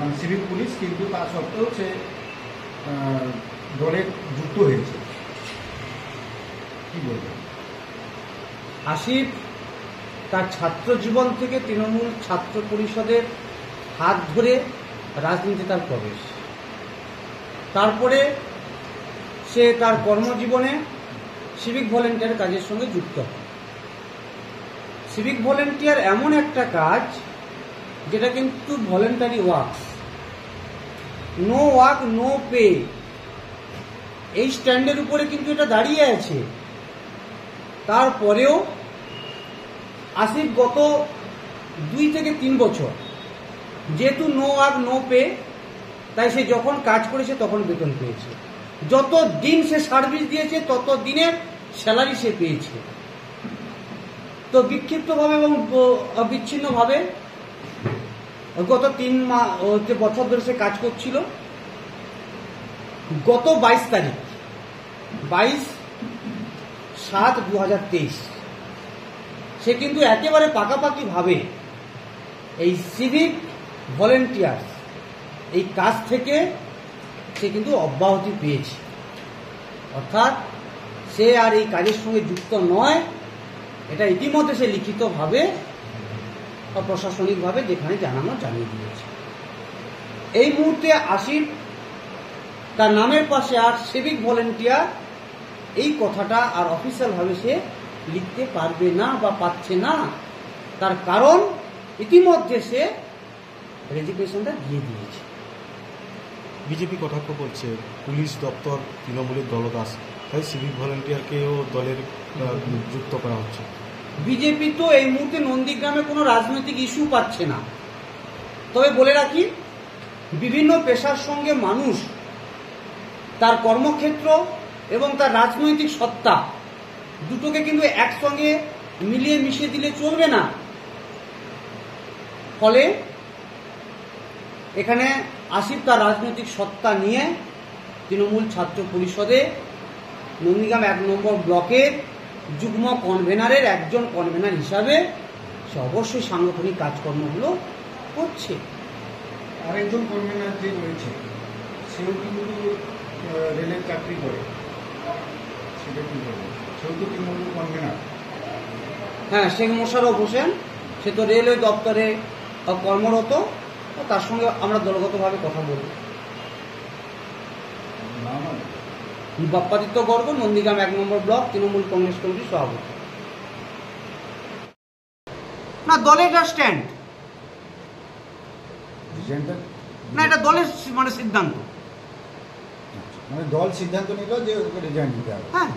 মানে civic police কিন্তু তা সত্ত্বেও সে দলে যুক্ত হয়েছে। কি বলবেন আসিফ তার ছাত্র জীবন থেকে তৃণমূল ছাত্র পরিষদের হাত ধরে রাজনীতি তার প্রবেশ। তারপরে সে তার কর্মজীবনে সিভিক ভলেন্টিয়ার কাজের সঙ্গে যুক্ত হয়। সিভিক ভলেন্টিয়ার এমন একটা কাজ যেটা কিন্তু voluntary work no work no pay এই স্ট্যান্ডের উপরে কিন্তু এটা দাঁড়িয়ে আছে। তারপরেও আসিফ গত দুই থেকে তিন বছর, যেহেতু নো ওয়ার্ক নো পে তাই সে যখন কাজ করেছে তখন বেতন পেয়েছে। যত দিন সে সার্ভিস দিয়েছে, তত দিনের স্যালারি সে পেয়েছে। তো বিক্ষিপ্তভাবে এবং ব- বিচ্ছিন্নভাবে গত তিন মাস হচ্ছে বছর ধরে সে কাজ করছিল, গত বাইশ তারিখ, বাইশ সাত দু সে কিন্তু একেবারে পাকাপাকি ভাবে এই সিভিক ভলেন্টিয়ার এই কাজ থেকে সে কিন্তু অব্যাহতি পেয়েছে। অর্থাৎ সে আর এই কাজের সঙ্গে যুক্ত নয়, এটা ইতিমধ্যে সে লিখিতভাবে বা প্রশাসনিকভাবে যেখানে জানানো জানিয়ে দিয়েছে। এই মুহূর্তে আসিফ তার নামের পাশে আর সিভিক ভলেন্টিয়ার এই কথাটা আর অফিসিয়ালভাবে সে লিখতে পারবে না বা পাচ্ছে না। তার কারণ ইতিমধ্যে সে রেজিগনেশনটা দিয়ে দিয়েছে। বিজেপি কটাক্ষ করছে, পুলিশ দপ্তর, তৃণমূলের দলদাস, তাই সিভিক ভলেন্টিয়ারকেও দলের যুক্ত করা হচ্ছে। বিজেপি তো এই মুহূর্তে নন্দীগ্রামে কোনো রাজনৈতিক ইস্যু পাচ্ছে না। তবে বলে রাখি, বিভিন্ন পেশার সঙ্গে মানুষ, তার কর্মক্ষেত্র এবং তার রাজনৈতিক সত্তা দুটোকে কিন্তু একসঙ্গে মিলিয়ে মিশিয়ে দিলে চলবে না। ফলে এখানে আসিফ তার রাজনৈতিক সত্তা নিয়ে তৃণমূল ছাত্র পরিষদে নন্দীগ্রাম এক নম্বর ব্লকের যুগ্ম কনভেনারের একজন কনভেনার হিসাবে সে অবশ্যই সাংগঠনিক কাজকর্মগুলো করছে। আরেকজন কনভেনার যে রয়েছে সেও কিন্তু রেলের চাকরি করে। সেটা কি সেও তো তৃণমূল কনভেনার হ্যাঁ শেখ মোশারফ হোসেন সে তো রেলওয়ে দপ্তরে কর্মরত তার সঙ্গে আমরা দলগতভাবে কথা আছে? বাপ্পাদিত্য গর্গ নন্দীগ্রাম এক নম্বর ব্লক তৃণমূল কংগ্রেস কমিটির সভাপতি। না দলের এটা স্ট্যান্ড না এটা দলের মানে সিদ্ধান্ত। মানে দল সিদ্ধান্ত নিল যে ওকে রিজাইন দিতে হবে। হ্যাঁ।